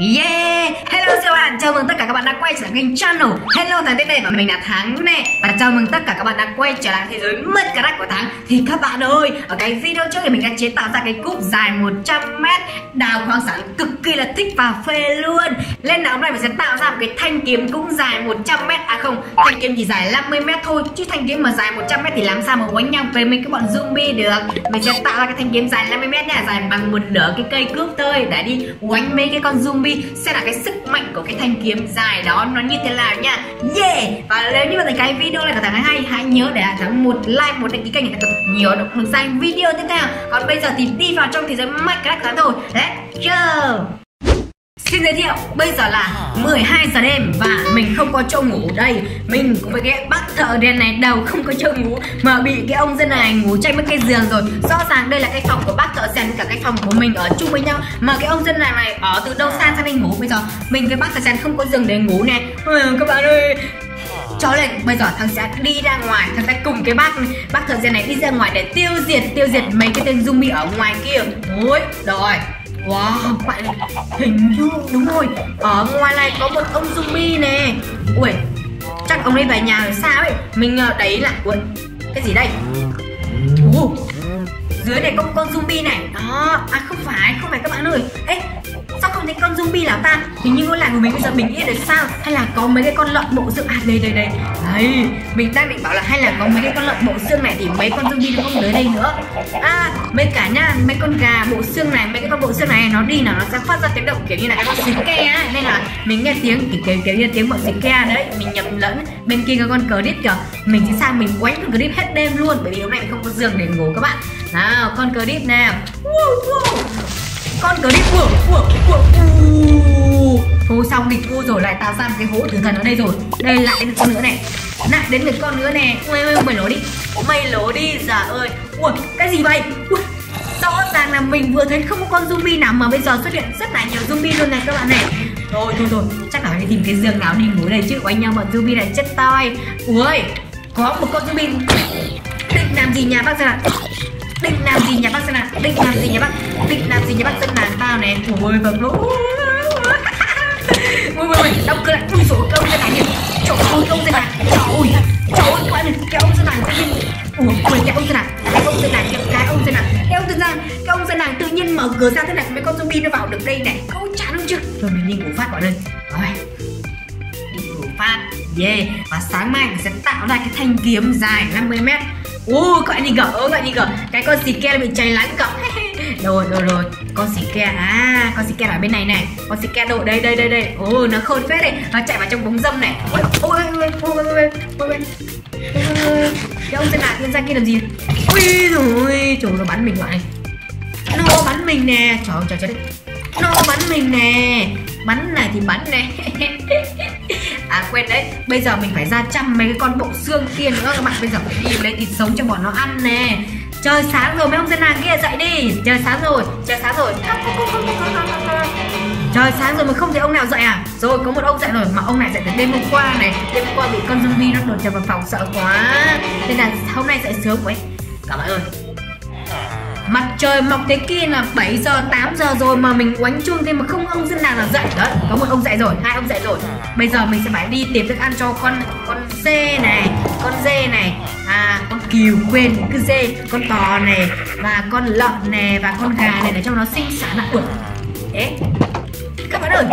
Yeah! Hello các bạn, chào mừng tất cả các bạn đã quay trở lại kênh channel Hello thằng tên này và mình là Thắng nè. Và chào mừng tất cả các bạn đã quay trở lại thế giới mất cả đất của Thắng. Thì các bạn ơi, ở cái video trước thì mình đã chế tạo ra cái cúp dài 100m Đào khoáng sản cực kỳ là thích và phê luôn. Lên nào hôm nay mình sẽ tạo ra một cái thanh kiếm cũng dài 100m À không, thanh kiếm chỉ dài 50m thôi Chứ thanh kiếm mà dài 100m thì làm sao mà quánh nhau với mấy cái bọn zombie được. Mình sẽ tạo ra cái thanh kiếm dài 50m nha Dài bằng một nửa cái cây cướp thôi Để đi quánh mấy cái con zombie. Xem là cái sức mạnh của cái thanh kiếm dài đó nó như thế nào nha. Yeah! Và nếu như mà thấy cái video này của thằng hay Hãy nhớ để thằng một like, một đăng ký kênh để thật nhiều động lực sang video tiếp theo. Còn bây giờ thì đi vào trong thế giới mạnh Minecraft thắng thôi Let's go! Xin giới thiệu, bây giờ là 12 giờ đêm và mình không có chỗ ngủ đây. Mình cũng với cái bác thợ đèn này đầu không có chỗ ngủ. Mà bị cái ông dân này ngủ tranh mất cái giường rồi. Rõ ràng đây là cái phòng của bác thợ sen cả cái phòng của mình ở chung với nhau. Mà cái ông dân này này ở từ đâu xa sang đây ngủ Bây giờ? Mình với bác thợ sen không có giường để ngủ nè. Ừ, Các bạn ơi. Cho lên bây giờ thằng sẽ đi ra ngoài. Thằng sẽ cùng cái bác bác thợ rèn này đi ra ngoài để tiêu diệt tiêu diệt mấy cái tên zombie ở ngoài kia. Ôi rồi. Wow, bạn hình như đúng rồi. Ở ngoài này có một ông zombie nè. Ui, chắc ông ấy về nhà rồi sao ấy? Mình ờ, đấy là Ui, cái gì đây? Ủa, dưới này có một con zombie này. Đó, à không phải, không phải các bạn ơi. Ê, sao không thấy con zombie nào ta thì như ngôi làng của mình bây giờ bình yên rồi sao? Hay là có mấy cái con lợn bộ xương à đây đây đây. Đấy mình đang định bảo là hay là có mấy cái con lợn bộ xương này thì mấy con zombie nó không tới đây nữa. À mấy cả nha mấy con gà bộ xương này mấy cái con bộ xương này nó đi nào nó sẽ phát ra tiếng động kiểu như là cái con xì ke á. Nên là mình nghe tiếng kiểu kiểu, kiểu như tiếng bọn xì ke đấy mình nhầm lẫn. Bên kia có con cờ đít kìa. Mình sẽ sang mình quánh con cờ đít hết đêm luôn bởi vì hôm nay không có giường để ngủ các bạn. Nào con cờ đít nè con cờ đít của của của thôi xong địch cô rồi lại tạo ra một cái hố tử thần ở đây rồi. Đây lại đến con nữa này. Lại đến một con nữa nè ui ui mày lố đi. Mày lố đi già ơi. Ui cái gì vậy? Ui, rõ ràng là mình vừa thấy không có con zombie nào mà bây giờ xuất hiện rất là nhiều zombie luôn này các bạn này. Thôi thôi thôi. Chắc là phải tìm cái giường nào đi ngủ đây chứ. Anh nhau bọn zombie này chết toi ui có một con zombie. Định làm gì nhà bác ra? Định làm gì nhà bác dân à định làm gì nhà bác? Định làm gì nhà bác dân làng tao này ôi vâng lỗ ui ui ui đóng cửa lại ui dồi công ông dân làng trời ơi ông dân làng trời ơi trời ơi các bạn cái ông dân này tự nhiên ui ui cái ông dân này cái ông dân làng cái ông dân này cái ông dân làng cái ông dân này tự nhiên mở cửa ra thế này, mấy con zombie nó vào được đây này. Câu chán không chứ rồi mình đi ngủ phát vào đây. Rồi. Đi ngủ phát. Yeah. Và sáng mai mình sẽ tạo ra cái thanh kiếm dài 50 mét. Ồ, các bạn nhìn kìa, ơ các bạn nhìn Cái con xì ke bị cháy lắm cậu. Rồi, rồi, rồi. Con xì ke, à, con xì ke ở bên này này. Con xì ke độ đây, đây, đây, đây. Ồ, nó khôn phết đây Nó chạy vào trong bóng dâm này. Ôi, ôi, ôi, ôi, ôi, ôi, ôi Cái ông tên lạc lên ra kia làm gì? Ui rồi, trời nó bắn mình lại. Nó bắn mình nè. Trời ơi, trời trời. Nó bắn mình nè. Bắn này thì bắn nè. À quên đấy, bây giờ mình phải ra chăm mấy cái con bộ xương kia nữa các bạn. Bây giờ phải đi lấy thịt sống cho bọn nó ăn nè. Trời sáng rồi mấy ông dân làng kia dậy đi. Trời sáng rồi, trời sáng rồi. Trời sáng rồi mà không thấy ông nào dậy à? Rồi có một ông dậy rồi mà ông này dậy từ đêm hôm qua này. Đêm hôm qua bị con zombie nó đột nhập vào phòng sợ quá. Nên là hôm nay dậy sớm quá cả bạn ơi Mặt trời mọc thế kia là 7 giờ 8 giờ rồi mà mình oánh chuông thế mà không ông dân nào là dậy. Đó có một ông dậy rồi hai ông dậy rồi. Bây giờ mình sẽ phải đi tìm thức ăn cho con con dê này con dê này à con cừu quên cứ dê con bò này và con lợn này và con gà này để cho nó sinh sản lại. Ủa ế các bạn ơi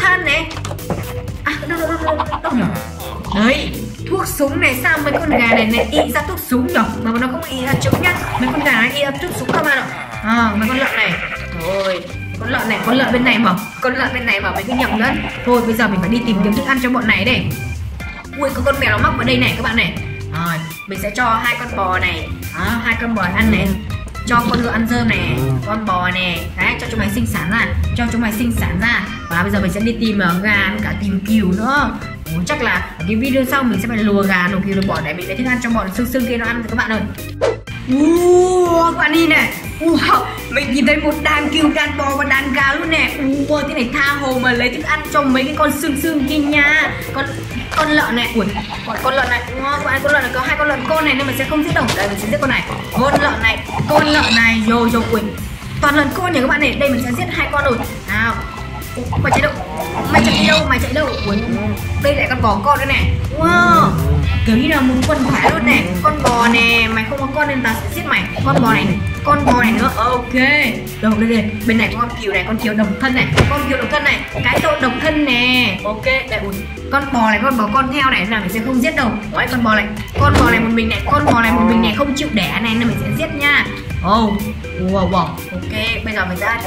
than này. À đâu đâu đâu đâu, đâu nhỉ? Đấy thuốc súng này sao mấy con gà này này y ra thuốc súng nhở? Mà nó không y ra trứng nhá. Mấy con gà này y ra thuốc súng các bạn ạ à, mấy con lợn này. Rồi con lợn này con lợn bên này mà. Con lợn bên này mà mấy cái nhầm lẫn thôi bây giờ mình phải đi tìm kiếm thức ăn cho bọn này đây. Ui có con mèo nó mắc vào đây này các bạn này. Rồi mình sẽ cho hai con bò này. À, hai con bò ăn này. Cho con ngựa ăn dơm này con bò này. Đấy cho chúng mày sinh sản ra. Cho chúng mày sinh sản ra. Và bây giờ mình sẽ đi tìm ở gà cả tìm cừu nữa muốn chắc là cái video sau mình sẽ phải lùa gà lùa cừu bỏ để mình lấy thức ăn cho bọn xương xương kia nó ăn các bạn ơi. Wow các bạn đi này. Wow, mình nhìn thấy một đàn kiều đàn bò và đàn gà luôn nè Wow thế này tha hồ mà lấy thức ăn cho mấy cái con xương xương kia nha. Con con lợn này, ui, con, con lợn này, wow, các bạn con lợn này có hai con lợn con này nên mình sẽ không giết đâu Đây mình sẽ giết con này, con lợn này, con lợn này, rồi rồi, ui. Toàn lợn con nhỉ các bạn này, đây mình sẽ giết hai con rồi. Nào, mày chế độ mày chạy đi đâu? Mày chạy đâu? Ui, đây lại con bò con nữa này wow kiểu như là muốn con thả luôn này con bò nè mày không có con nên ta sẽ giết mày. Con bò này con bò này nữa. Ok. Đâu đây đây. Bên này có con kiều này con kiều độc thân này. Con kiều độc thân này. Cái tội độc thân nè. Ok đây ui con bò này con bò con theo này là mình sẽ không giết đâu. Ôi, con bò này. Con bò này một mình này con bò này một mình này không chịu đẻ này nên mình sẽ giết nha. Oh wow wow. Ok bây giờ mình ra.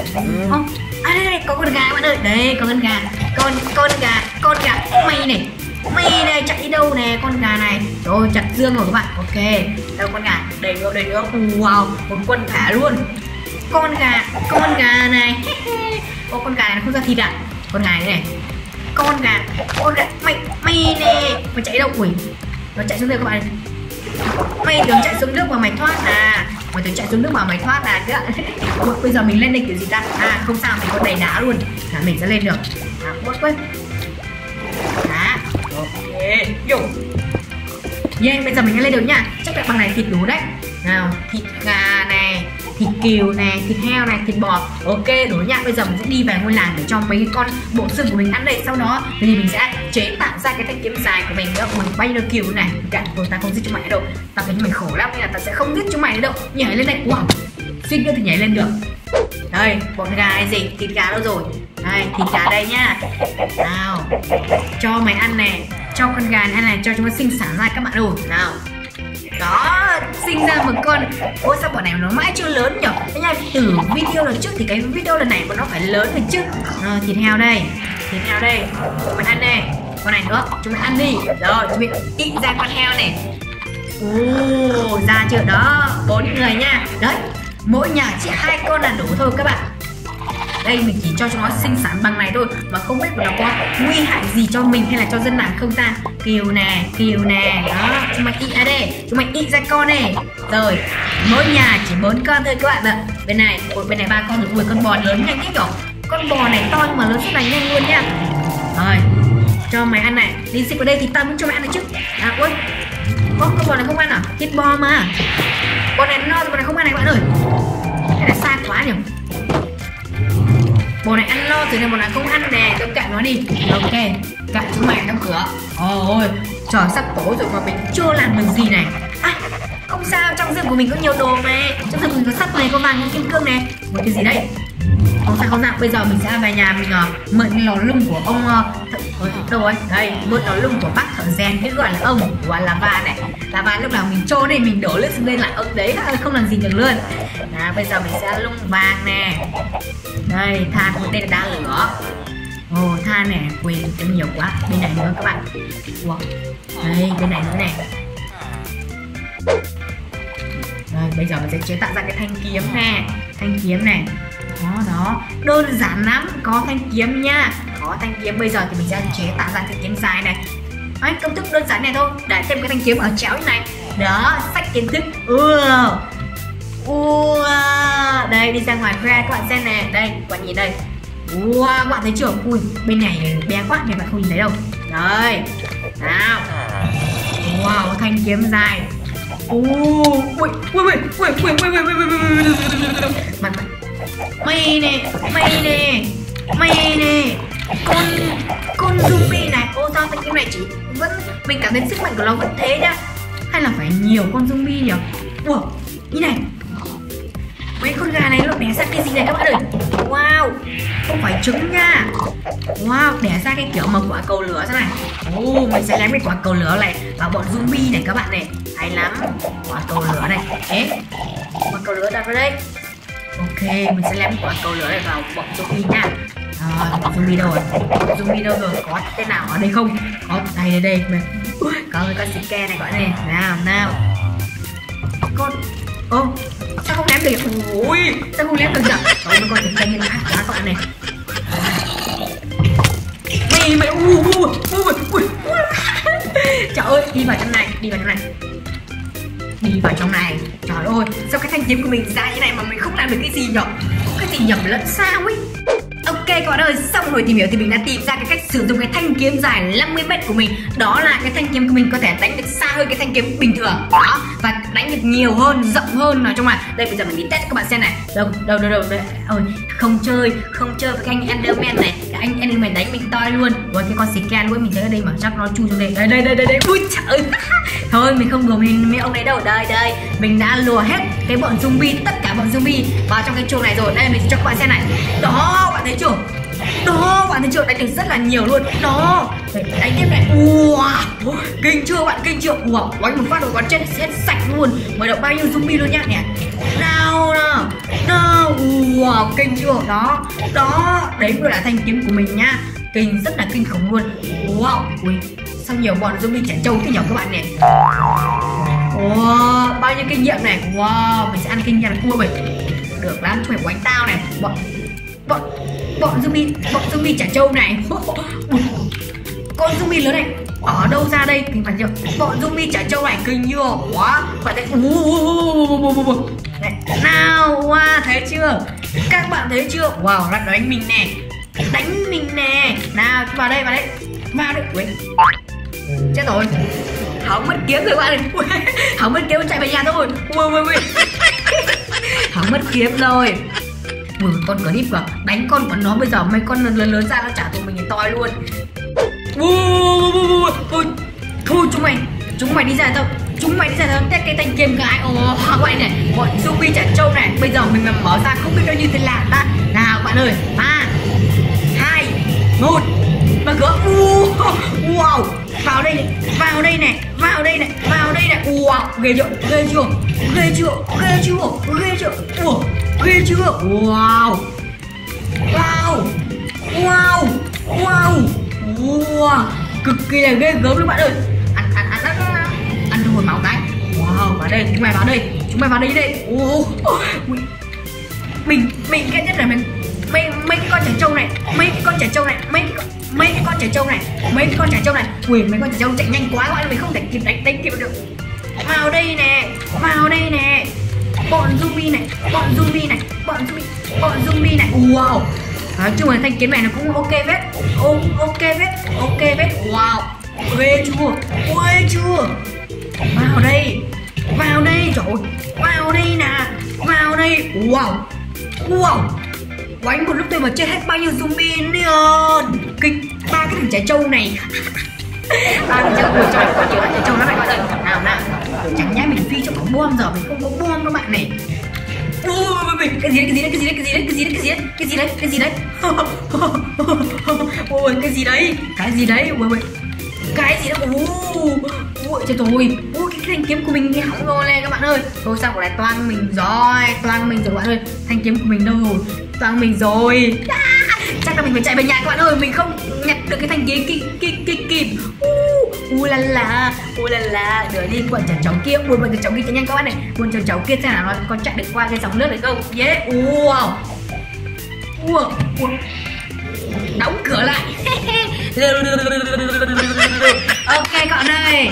Không à đây, đây. Có con gà bạn ơi. Đây có con gà con con gà con gà mày này. Mày này chạy đi đâu nè, con gà này? Rồi, chặt dương rồi các bạn. Ok, đâu con gà? Đầy nữa đầy nữa. Wow một quân gà luôn. Con gà con gà này. Ô, con gà này nó không ra thịt à con gà này này. Con gà con gà mày mày nè. Mày chạy đâu? Ui, nó chạy xuống đây các bạn mày tưởng chạy xuống nước mà mày thoát à. Mày tưởng chạy xuống nước mà mày thoát à nữa bây giờ mình lên đây kiểu gì ta? À không sao mình có đầy đá luôn. Là mình sẽ lên được à bớt quên đá ok yeah bây giờ mình lên được nha chắc là bằng này thịt đủ đấy. Nào, thịt gà này, thịt kiều này, thịt heo này, thịt bò. Ok, đủ nha bây giờ mình sẽ đi về ngôi làng để cho mấy con bộ xương của mình ăn đây. Sau đó, thì mình sẽ chế tạo ra cái thanh kiếm dài của mình nữa. Mình bay được kiều này. Cả rồi ta không giết chúng mày đâu. Ta thấy mày khổ lắm nên là ta sẽ không giết chúng mày đâu. Nhảy lên đây. Wow. Suýt nữa thì nhảy lên được đây bọn gà hay gì? Thịt gà đâu rồi? Đây thịt gà đây nhá. Nào cho mày ăn nè cho con gà này ăn này cho chúng nó sinh sản ra các bạn ơi. Nào. Đó sinh ra một con. Ôi sao bọn này nó mãi chưa lớn nhở? Thế nha từ video lần trước thì cái video lần này bọn nó phải lớn rồi chứ. À, thịt heo đây thịt heo đây. Mình ăn đây con này nữa chúng ta ăn đi. Rồi chúng mình ít ra con heo này. Ồ ra chưa? Đó bốn người nha đấy mỗi nhà chỉ hai con là đủ thôi các bạn. Đây, mình chỉ cho chúng nó sinh sản bằng này thôi, mà không biết nó có nguy hại gì cho mình hay là cho dân làng không ta? Kiều nè kiều nè, đó, chúng mày ít ra à đây, chúng mày ít ra con này. Rồi, mỗi nhà chỉ bốn con thôi các bạn ạ. Bên này bên này ba con rồi ui, con bò lớn nhanh thế nhở? Con bò này to nhưng mà lớn rất là nhanh luôn nha. Rồi, cho mày ăn này. Đi xích vào đây thì tao muốn cho mày ăn này chứ. À ui Ô, cái bò này không ăn à? Thịt bò mà. Bò này no rồi, bò này không ăn này bạn ơi. Cái này xa quá nhỉ? Bò này ăn no thì nên bò này không ăn nè. Tôi cạn nó đi. Ok Cạn chúng mày trong cửa. Ôi Trời sắp tối rồi mà mình chưa làm được gì này. À không sao trong giường của mình có nhiều đồ mà. Trong giường mình có sắt này, có vàng, có kim cương này. Một cái gì đấy không sao không sao. Bây giờ mình sẽ về nhà mình uh, mượn lò lung của ông uh, th- đâu ấy đây bữa lò lung của bác thợ rèn cái gọi là ông của lava này. Lava lúc nào mình trôn đây mình đổ nước lên lại là ông đấy không làm gì được luôn. Đó, bây giờ mình sẽ lung vàng nè. Đây than đây là đá lửa ồ than nè, quên cái nhiều quá. Bên này nữa các bạn. Wow. đây bên này nữa nè. rồi bây giờ mình sẽ chế tạo ra cái thanh kiếm nè. Thanh kiếm này đó đó. Đơn giản lắm có thanh kiếm nha có thanh kiếm bây giờ thì mình sẽ chế tạo ra thanh kiếm dài này Đấy, công thức đơn giản này thôi để thêm cái thanh kiếm ở chéo như này đó sách kiến thức ua ua đây đi ra ngoài ra các bạn xem nè đây các bạn nhìn đây wow các bạn thấy chưa ui bên này bé quá nên bạn không nhìn thấy đâu đây nào wow thanh kiếm dài ui ui ui ui ui ui ui ui ui ui mặt mặt mày nè mày nè mày nè con con zombie này ô sao thanh kim này chỉ vẫn, mình cảm thấy sức mạnh của nó vẫn thế nhá hay là phải nhiều con zombie nhỉ? Ủa, như này. Mấy con gà này nó đẻ ra cái gì này các bạn ơi? Wow, không phải trứng nha. Wow đẻ ra cái kiểu mà quả cầu lửa thế này. Ô mình sẽ lấy cái quả cầu lửa này vào bọn zombie này các bạn này. Hay lắm. Quả cầu lửa này. Ế quả cầu lửa đặt vào đây. Ok, mình sẽ lấy quả cầu lửa này vào bọn zombie nha. Ờ, à, zombie đâu rồi zombie đâu rồi có tên nào ở đây không? Có đây đây đây mình có người con xịt ke này gọi này. Nào nào. Con ô sao không ném được? Ui sao không ném được nhở? rồi mình còn cái như này, quá các bạn này. Mày mày u u u u trời ơi đi vào trong này đi vào trong này. Đi vào trong này. Trời ơi sao cái thanh kiếm của mình dài như này mà mình không làm được cái gì nhở? Cái gì nhầm lẫn sao ấy Ok các bạn ơi, xong rồi tìm hiểu thì mình đã tìm ra cái cách sử dụng cái thanh kiếm dài 50 mét của mình. Đó là cái thanh kiếm của mình có thể đánh được xa hơn cái thanh kiếm bình thường. Đó, và đánh được nhiều hơn, rộng hơn Nói chung là, đây bây giờ mình đi test cho các bạn xem này. Đâu, đâu, đâu, đâu, đâu. Ôi, không chơi không chơi với anh Enderman này. Anh Enderman đánh mình toi luôn. Với cái con xì can luôn mình thấy ở đây mà chắc nó chui xuống đây. Đây đây đây đây, đây. ui trời thôi mình không đùa mình mấy ông đấy đâu. Đây đây. Mình đã lùa hết cái bọn zombie tất cả bọn zombie vào trong cái chuồng này rồi. Đây mình sẽ cho các bạn xem này. Đó bạn thấy chưa? Đó, bạn thấy chưa đánh được rất là nhiều luôn. Đó. Đánh tiếp này. Wow kinh chưa bạn, kinh chưa? Wow đánh một phát rồi còn chết hết sạch luôn. Mới được bao nhiêu zombie luôn nhá, nè. Nào nào. Nào wow kinh chưa? Đó. Đó, đấy mới là thanh kiếm của mình nhá. Kinh, rất là kinh khủng luôn. Wow ui, sao nhiều bọn zombie trẻ trâu thế nhỉ các bạn nè? Wow bao nhiêu kinh nghiệm này? Wow mình sẽ ăn kinh nghiệm cua mình. Được lắm thuê của anh tao này. Bọn bọn bọn zombie bọn zombie trả trâu này. Con zombie lớn này, ở đâu ra đây? Kinh phải chưa bọn zombie trả trâu này kinh chưa quá. Phải thấy nào wow thấy chưa? Các bạn thấy chưa? Wow đang đánh mình nè. Đánh mình nè. Nào vào đây vào đây. Vào đây. Ui. chết rồi. Hỏng mất kiếm rồi bạn ơi. Mất kiếm chạy về nhà thôi. Ui ui ui hỏng mất kiếm rồi. Ui, con clip vào. Đánh con của nó bây giờ mấy con lớn lớn ra nó trả tụi mình toi luôn. Thôi thôi chúng mày chúng mày đi ra tao chúng mày đi ra tao test cái thanh kiếm cái. Ồ oh, bạn này. Bọn zombie trả trâu này. Bây giờ mình mà mở ra không biết nó như thế nào ta. Nào bạn ơi. Ba hai một. Mà cửa. Wow. Vào đây này vào đây này vào đây này vào đây này. Wow ghê chưa ghê chưa ghê chưa ghê chưa ghê chưa. Ủa ghê chưa? Wow. Wow. Wow. Wow. Wow. Cực kỳ là ghê gớm luôn bạn ơi. Ăn ăn ăn ăn ăn. Thôi máu cái. Wow vào đây chúng mày vào đây. Chúng mày vào đây đây. Oh, mình mình ghét nhất là mình mấy mấy cái con trẻ trâu này mấy cái con trẻ trâu này mấy cái mấy cái con trẻ trâu này mấy cái con trẻ trâu này. Ui mấy con trẻ trâu chạy nhanh quá quá mình không thể kịp đánh đánh kịp được. Vào đây nè vào đây nè bọn zombie này, bọn zombie này, bọn zombie bọn zombie này. Wow. Nói chung là thanh kiếm này nó cũng ok vết ok vết ok vết wow. Ghê chưa? Ghê chưa? Vào đây vào đây, trời vào đây nè, vào đây. Wow. Wow. Quánh một lúc tôi mà chết hết bao nhiêu zombie liền Kinh, ba cái thằng trái trâu này. Ba thằng trâu của trời có nhiều thằng trẻ trâu nó lại bạn thằng Nào nào. Chẳng nhẽ mình phi cho có bom giờ mình không có bom các bạn này Ui, cái gì đấy, cái gì đấy, cái gì đấy, cái gì đấy, cái gì đấy, cái gì đấy, cái gì đấy, ôi, cái gì đấy, cái gì đấy, ôi, ôi, cái gì đấy ôi trời ơi, ui, cái thanh kiếm của mình bị hỏng rồi này các bạn ơi, thôi sao lại toang mình rồi, toang mình rồi các bạn ơi, thanh kiếm của mình đâu rồi, toang mình rồi, chắc là mình phải chạy về nhà các bạn ơi, mình không nhặt được cái thanh kiếm kịp kịp kịp kịp, u la la ui là là đuổi đi bọn trẻ cháu kia. Buồn bọn trẻ cháu kia chạy nhanh các bạn này. Buồn trẻ cháu kia xem nào, nó có chạy được qua cái dòng nước đấy không? Yeah wow. Wow. Đóng cửa lại. Ok các bạn ơi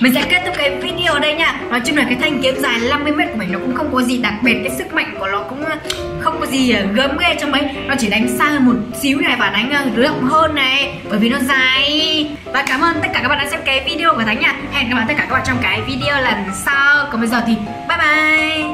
mình sẽ kết thúc cái video ở đây nha. Nói chung là cái thanh kiếm dài 50 mét của mình nó cũng không có gì đặc biệt. Cái sức mạnh của nó cũng có gì gớm ghê trong mấy. Nó chỉ đánh xa hơn một xíu này và đánh ờ, rộng hơn này, bởi vì nó dài. Và cảm ơn tất cả các bạn đã xem cái video của thánh nha. Hẹn gặp lại tất cả các bạn trong cái video lần sau. Còn bây giờ thì bye bye.